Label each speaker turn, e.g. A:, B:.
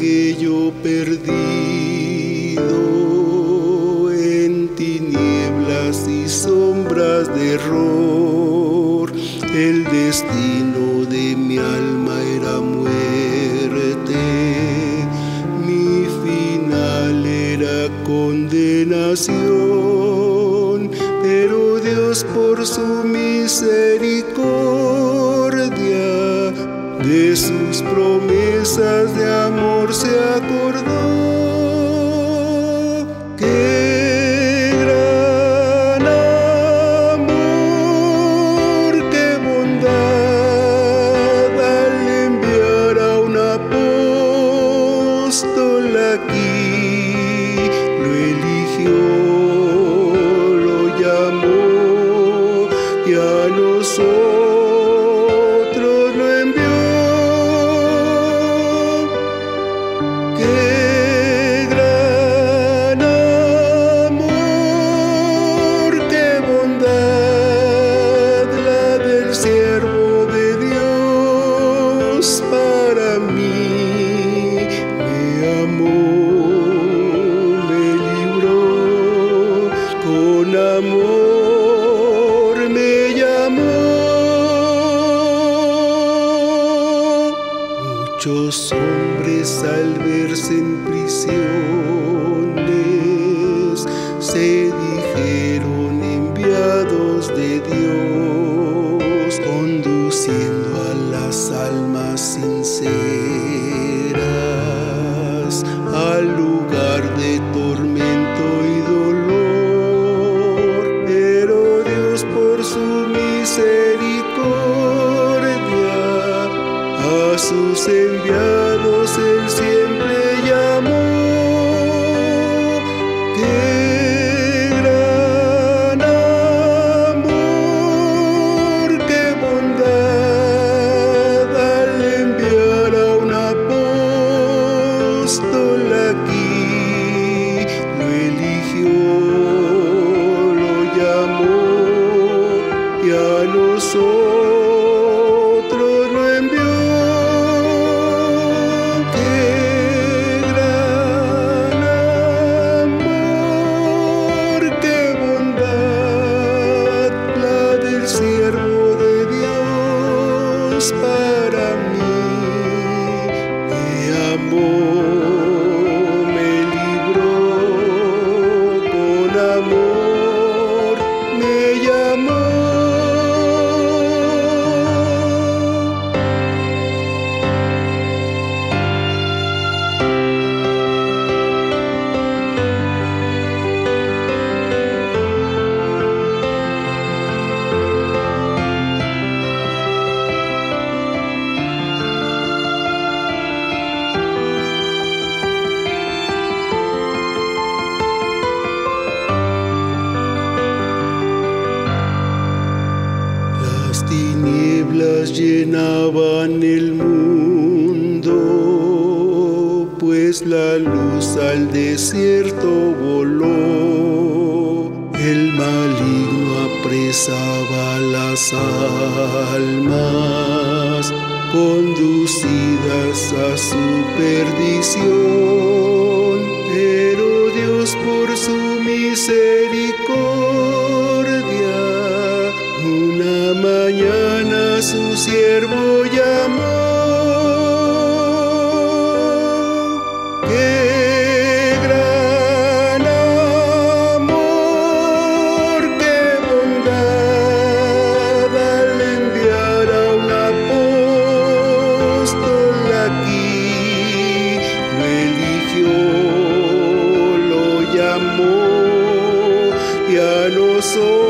A: yo perdido en tinieblas y sombras de error, el destino de mi alma era muerte, mi final era condenación, pero Dios por su misericordia de sus promesas de amor se con amor me llamó. Muchos hombres al verse en prisiones se dijeron enviados de Dios, conduciendo a las almas sinceras misericordia a sus enviados él siempre llamó. Qué gran amor, qué bondad al enviar a un apóstol tinieblas llenaban el mundo, pues la luz al desierto voló. El maligno apresaba las almas, conducidas a su perdición. Pero Dios por mañana su siervo llamó. Qué gran amor, qué bondad al enviar a un apóstol aquí. Lo eligió, lo llamó y a nosotros